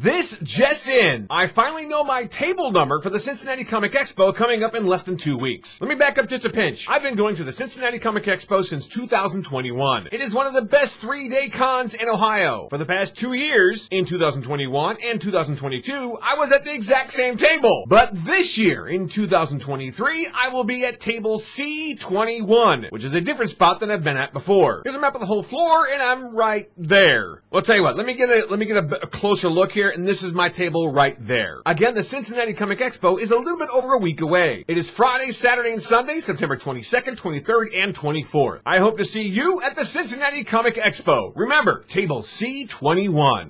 This just in. I finally know my table number for the Cincinnati Comic Expo coming up in less than two weeks. Let me back up just a pinch. I've been going to the Cincinnati Comic Expo since 2021. It is one of the best three-day cons in Ohio. For the past two years, in 2021 and 2022, I was at the exact same table. But this year, in 2023, I will be at table C21, which is a different spot than I've been at before. Here's a map of the whole floor, and I'm right there. Well, I'll tell you what, let me get a, let me get a, a closer look here and this is my table right there. Again, the Cincinnati Comic Expo is a little bit over a week away. It is Friday, Saturday, and Sunday, September 22nd, 23rd, and 24th. I hope to see you at the Cincinnati Comic Expo. Remember, table C21.